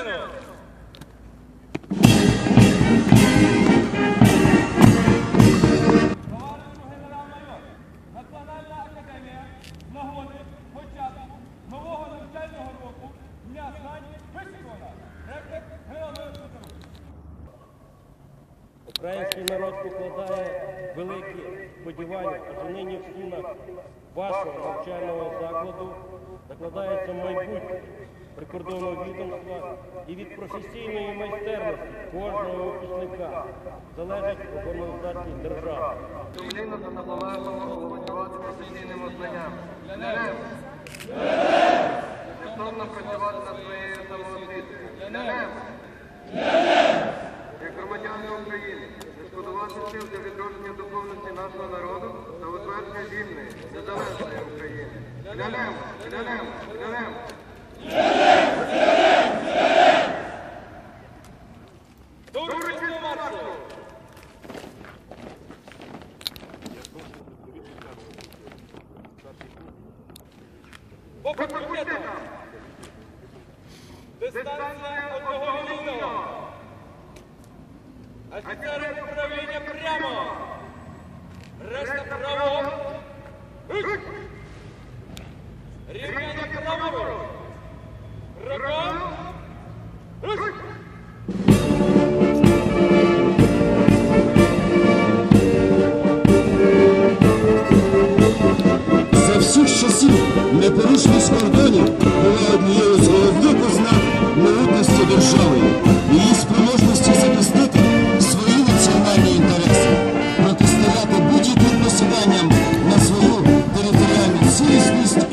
хвилину. Національна академія нагоди початку нового навчального року для знань висікона. Український народ покладає великі сподівання, адже нині в стінах вашого навчального закладу закладається майбутнє прикордонного відомства і від професійної майстерності кожного випускника залежить обороноздатність держави. Сумлінно та наполегливо володівати професійними знаннями. Безсоромно працювати над своєю самоосвітою. Лелем! шкодувати сил для відродження духовності нашого народу та утвердження вільної, незалежної України. Лелем! Лелем! Лелем! Дурочі маршу! По факультетам. Дистанція одного вільного. Офіцери Рівняно праворуч. За всіх часів непорушність кордонів була однією з головних ознак могутності держави, її спроможності захистити свої національні інтереси, протистояти будь-яким посиланням на свою територіальну цілісність.